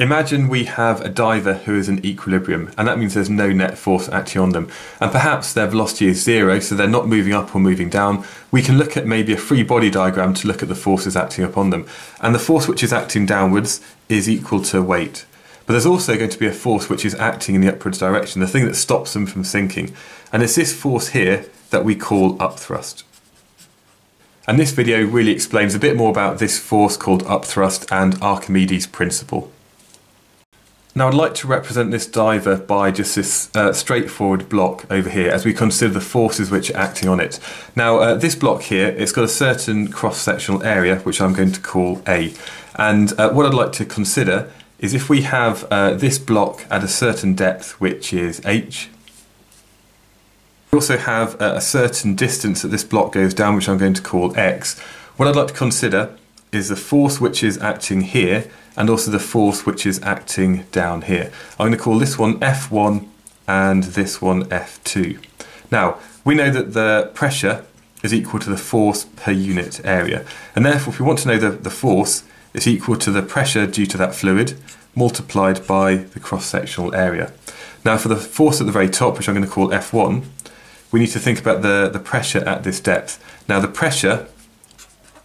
Imagine we have a diver who is in equilibrium, and that means there's no net force actually on them. And perhaps their velocity is zero, so they're not moving up or moving down. We can look at maybe a free body diagram to look at the forces acting upon them. And the force which is acting downwards is equal to weight. But there's also going to be a force which is acting in the upwards direction, the thing that stops them from sinking. And it's this force here that we call upthrust. And this video really explains a bit more about this force called upthrust and Archimedes' principle. Now I'd like to represent this diver by just this uh, straightforward block over here as we consider the forces which are acting on it. Now uh, this block here, it's got a certain cross-sectional area which I'm going to call A. And uh, what I'd like to consider is if we have uh, this block at a certain depth which is h, we also have uh, a certain distance that this block goes down which I'm going to call x. What I'd like to consider is the force which is acting here and also the force which is acting down here. I'm going to call this one F1 and this one F2. Now, we know that the pressure is equal to the force per unit area. And therefore, if we want to know the, the force, it's equal to the pressure due to that fluid multiplied by the cross-sectional area. Now, for the force at the very top, which I'm going to call F1, we need to think about the, the pressure at this depth. Now, the pressure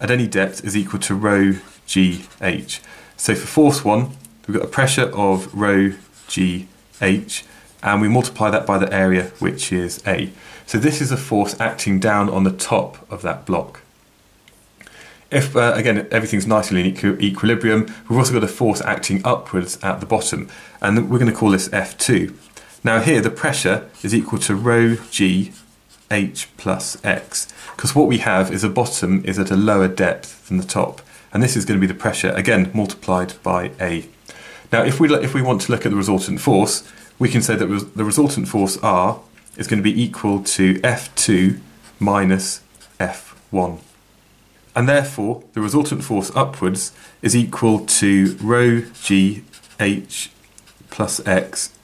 at any depth is equal to rho gh. So for force 1, we've got a pressure of rho gh, and we multiply that by the area, which is A. So this is a force acting down on the top of that block. If, uh, again, everything's nicely in equi equilibrium, we've also got a force acting upwards at the bottom, and we're going to call this F2. Now here, the pressure is equal to rho g h plus x, because what we have is the bottom is at a lower depth than the top and this is going to be the pressure, again, multiplied by A. Now, if we, if we want to look at the resultant force, we can say that the resultant force R is going to be equal to F2 minus F1. And therefore, the resultant force upwards is equal to rho g h plus x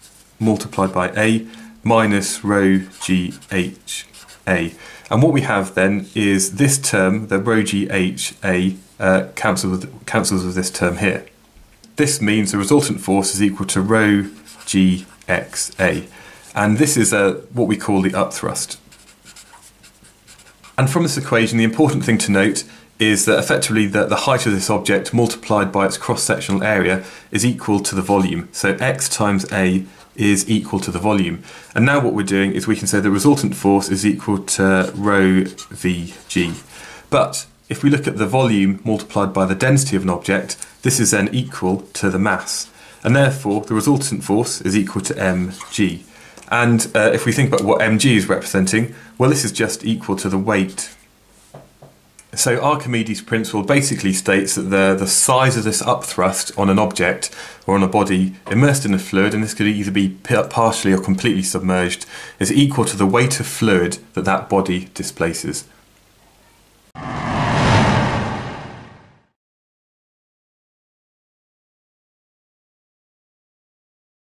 multiplied by A minus rho g h a. And what we have then is this term, the rho g h a uh, cancels, with, cancels with this term here. This means the resultant force is equal to rho gxa. And this is what we call the upthrust. And from this equation, the important thing to note is that effectively the, the height of this object multiplied by its cross-sectional area is equal to the volume. So x times a is equal to the volume. And now what we're doing is we can say the resultant force is equal to rho vg. But if we look at the volume multiplied by the density of an object, this is then equal to the mass. And therefore, the resultant force is equal to mg. And uh, if we think about what mg is representing, well, this is just equal to the weight. So Archimedes' principle basically states that the, the size of this upthrust on an object or on a body immersed in a fluid, and this could either be partially or completely submerged, is equal to the weight of fluid that that body displaces.